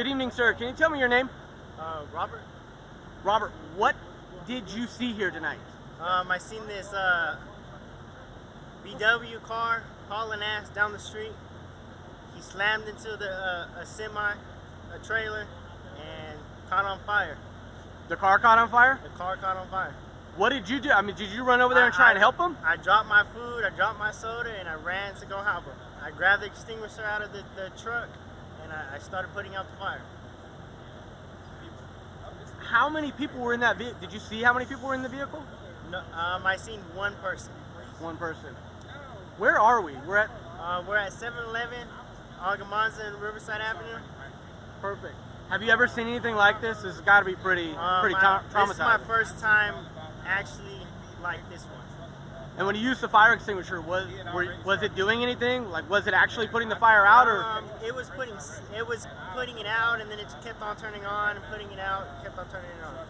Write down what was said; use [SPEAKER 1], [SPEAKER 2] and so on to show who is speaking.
[SPEAKER 1] Good evening, sir. Can you tell me your name?
[SPEAKER 2] Uh, Robert,
[SPEAKER 1] Robert, what did you see here tonight?
[SPEAKER 2] um, I seen this uh, VW car hauling ass down the street. He slammed into the uh, a semi, a trailer, and caught on fire.
[SPEAKER 1] The car caught on fire?
[SPEAKER 2] The car caught on fire.
[SPEAKER 1] What did you do? I mean, did you run over there and try
[SPEAKER 2] I-
[SPEAKER 1] and help him?
[SPEAKER 2] I dropped my food, I dropped my soda, and I ran to go help him. I grabbed the extinguisher out of the, the truck, and I, I started putting out the fire.
[SPEAKER 1] How many people were in that vehicle? Did you see how many people were in the vehicle?
[SPEAKER 2] No, um, I seen one person.
[SPEAKER 1] One person. Where are we? We're at
[SPEAKER 2] Uh, we're at 7-Eleven, Agua Mansa and Riverside Avenue.
[SPEAKER 1] perfect. Have you ever seen anything like this? This has got to be pretty,
[SPEAKER 2] Um,
[SPEAKER 1] pretty
[SPEAKER 2] I-
[SPEAKER 1] tra-
[SPEAKER 2] This is my first time actually like this one.
[SPEAKER 1] And when you used the fire extinguisher, was were, was it doing anything? Like, was it actually putting the fire out, or
[SPEAKER 2] Um, it was putting it was putting it out, and then it kept on turning on and putting it out, and kept on turning it on.